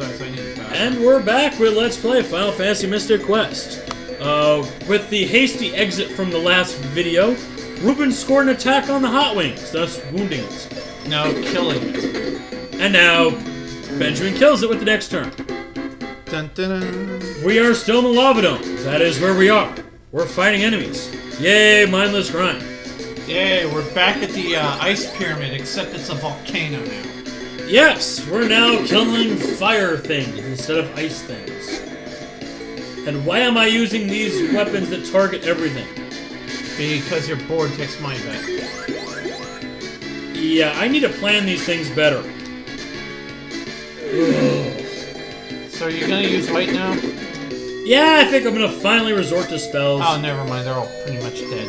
And we're back with Let's Play Final Fantasy Mystic Quest. Uh, with the hasty exit from the last video, Reuben scored an attack on the Hot Wings, thus wounding it. Now killing it. And now, Benjamin kills it with the next turn. Dun, dun, dun. We are still in the Lava Dome. That is where we are. We're fighting enemies. Yay, mindless grind. Yay, we're back at the uh, ice pyramid, except it's a volcano now. Yes, we're now killing fire things instead of ice things. And why am I using these weapons that target everything? Because you're bored takes money back. Yeah, I need to plan these things better. So you're gonna use white now? Yeah, I think I'm gonna finally resort to spells. Oh, never mind. They're all pretty much dead.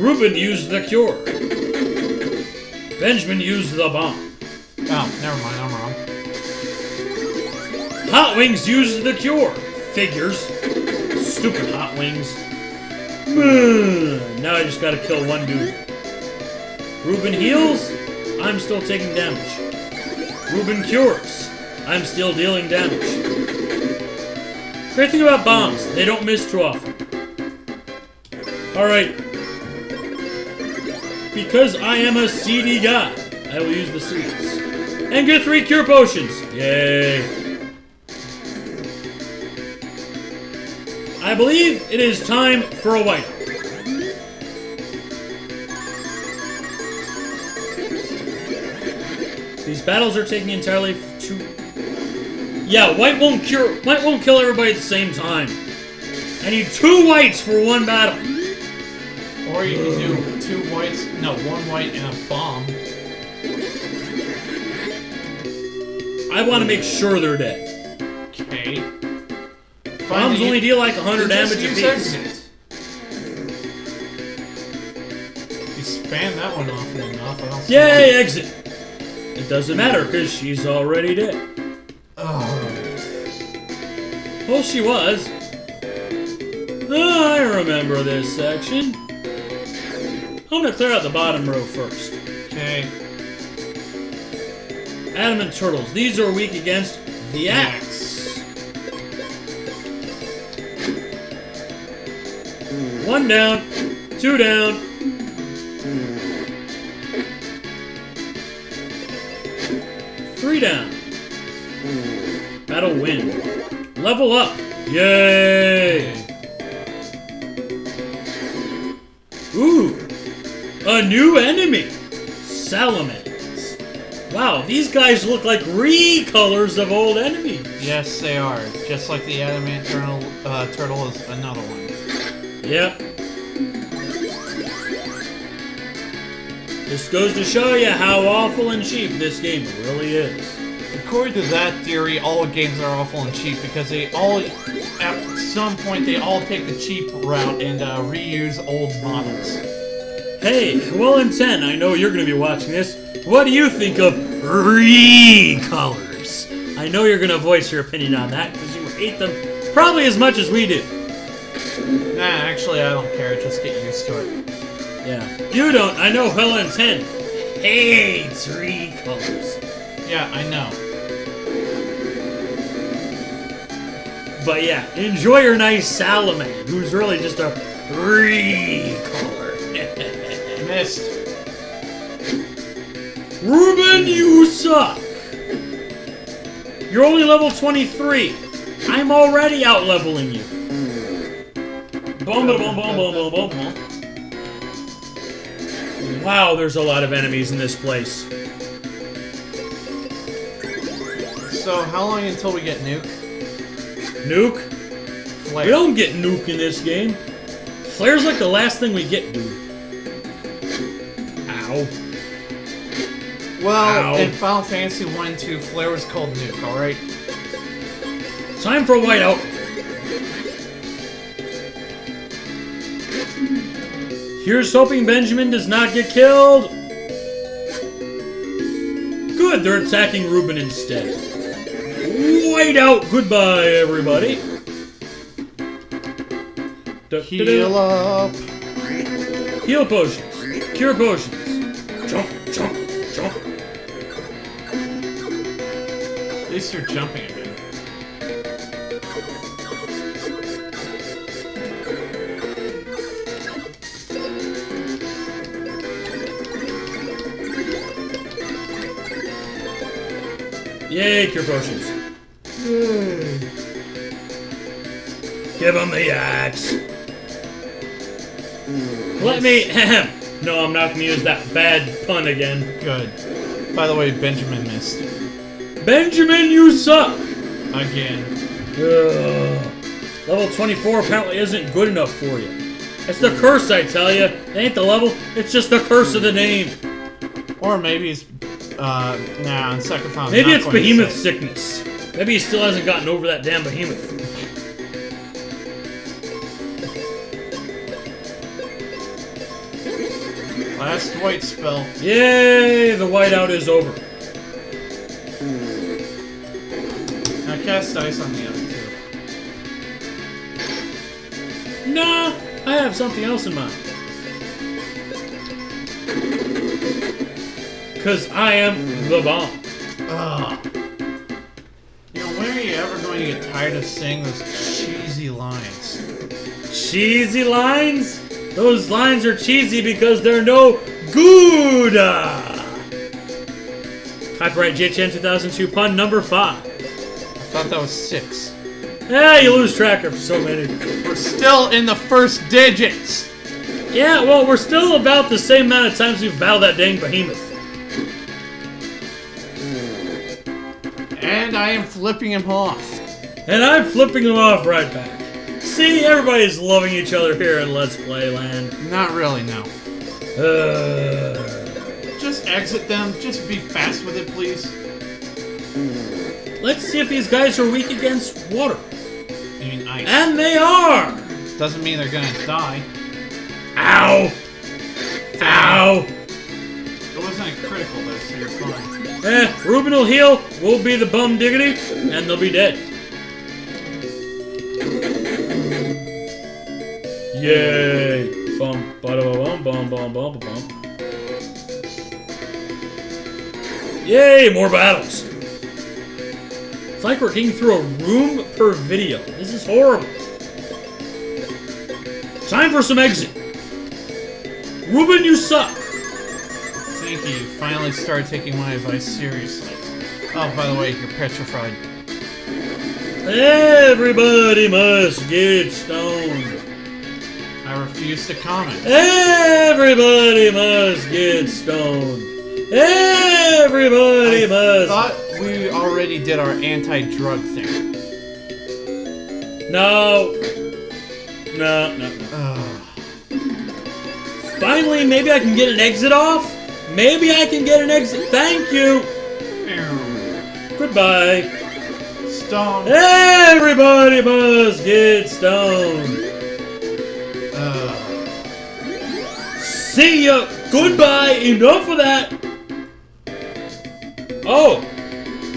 Reuben used the cure. Benjamin used the bomb. Oh, never mind. I'm wrong. Hot Wings used the cure. Figures. Stupid Hot Wings. Mmm, now I just gotta kill one dude. Reuben heals. I'm still taking damage. Reuben cures. I'm still dealing damage. Great thing about bombs, they don't miss too often. Alright. Because I am a CD guy, I will use the seeds. And get three cure potions. Yay. I believe it is time for a white. These battles are taking entirely too. Yeah, white won't cure. White won't kill everybody at the same time. I need two whites for one battle. Or you can do two whites, no, one white and a bomb. I want to make sure they're dead. Okay. Bombs only deal like 100 damage a piece. exit. You spam that one enough. I don't see Yay, exit. It doesn't matter because she's already dead. Oh, Well, she was. Ah, I remember this section. I'm gonna clear out the bottom row first. okay. Adamant turtles. These are weak against the axe. One down, two down. Three down. Battle win. Level up. Yay! A new enemy. Salamanders. Wow, these guys look like recolors of old enemies. Yes, they are. Just like the adamant turtle, uh, turtle is another one. Yep. This goes to show you how awful and cheap this game really is. According to that theory, all games are awful and cheap because they all, at some point, they all take the cheap route and uh, reuse old models. Hey, well in 10, I know you're going to be watching this. What do you think of recolors? I know you're going to voice your opinion on that because you hate them probably as much as we do. Nah, actually, I don't care. Just get used to it. Yeah. You don't. I know Hell in 10 hates recolors. Yeah, I know. But yeah, enjoy your nice salamander, who's really just a recolor. Missed. Reuben, you suck! You're only level 23. I'm already out leveling you. Boom, boom, boom, boom, boom, boom, boom, boom. Wow, there's a lot of enemies in this place. So, how long until we get nuke? Nuke? Flare. We don't get nuke in this game. Flare's like the last thing we get, dude. Well, Ow. in Final Fantasy 1 and 2, Flare was called nuke, alright? Time for a whiteout. Here's hoping Benjamin does not get killed. Good, they're attacking Reuben instead. Whiteout. Goodbye, everybody. Heal up. Heal potions. Cure potions. At least you're jumping again. Yay, cure potions. Hmm. Give him the axe. Let me. no, I'm not gonna use that bad pun again. Good. By the way, Benjamin missed. Benjamin, you suck! Again. Ugh. Level 24 apparently isn't good enough for you. It's the curse, I tell you. It ain't the level, it's just the curse of the name. Or maybe it's, uh, nah, on second thought. Maybe it's behemoth sickness. Maybe he still hasn't gotten over that damn behemoth. Last white spell. Yay, the whiteout is over. Cast on the other two. Nah, I have something else in mind. Cause I am the bomb. Ugh. You know, when are you ever going to get tired of saying those cheesy lines? Cheesy lines? Those lines are cheesy because they're no good. Copyright JTN 2002 pun number five. I thought that was six. Yeah, you lose track of so many. We're still in the first digits! Yeah, well, we're still about the same amount of times we've battled that dang behemoth. And I am flipping him off. And I'm flipping him off right back. See, everybody's loving each other here in Let's Play Land. Not really, no. Uh, Just exit them. Just be fast with it, please. Let's see if these guys are weak against water. I mean, ice. And they are! Doesn't mean they're gonna die. Ow! Ow! It wasn't a critical though, so you're fine. Eh, Reuben will heal, we'll be the bum diggity, and they'll be dead. Yay! Bum, bada bum, bum, bum, bum, bum, bum. Yay! More battles! It's like we're getting through a room per video. This is horrible. Time for some exit. Reuben, you suck. Thank you. You finally started taking my advice seriously. Oh, by the way, you're petrified. Everybody must get stoned. I refuse to comment. Everybody must get stoned. Everybody I must. We already did our anti-drug thing. No. No, no, no. Finally, maybe I can get an exit off? Maybe I can get an exit. Thank you. Goodbye. Stone. Everybody must get stoned. See ya. Goodbye. Enough of that. Oh,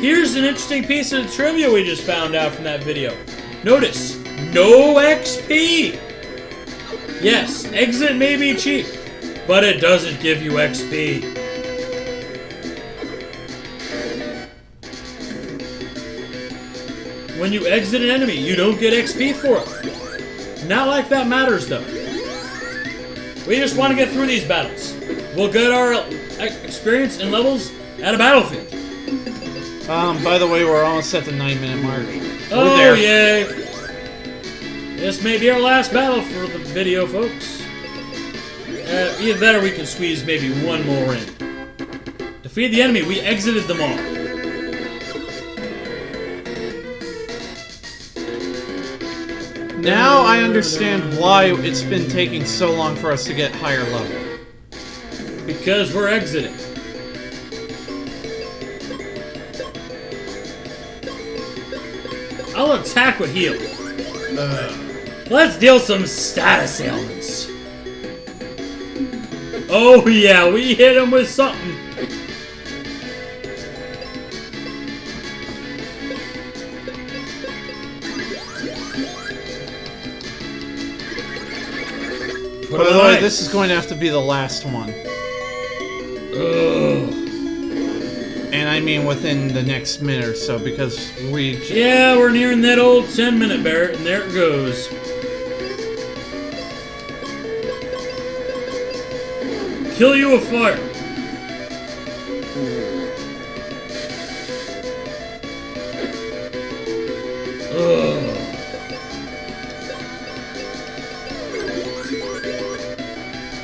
here's an interesting piece of trivia we just found out from that video. Notice, no XP. Yes, exit may be cheap, but it doesn't give you XP. When you exit an enemy, you don't get XP for it. Not like that matters though. We just want to get through these battles. We'll get our uh, experience and levels at a battlefield. Um, by the way, we're almost at the nine-minute mark. Oh, we're there. yay! This may be our last battle for the video, folks. Uh, either that or we can squeeze maybe one more in. Defeat the enemy, we exited them all. Now I understand why it's been taking so long for us to get higher level. Because we're exiting. I'll attack with heal. Uh, let's deal some status ailments. Oh yeah, we hit him with something. By the way, this is going to have to be the last one. Ugh. And I mean within the next minute or so, because we. Yeah, we're nearing that old 10 minute Barrett, and there it goes. Kill you with fire.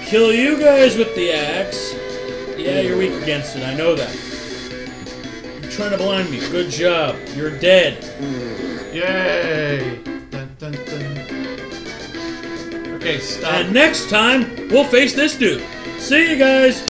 Kill you guys with the axe. Yeah, you're weak against it. I know that. Trying to blind me. Good job. You're dead. Yay! Dun, dun, dun. Okay, stop. And next time, we'll face this dude. See you guys.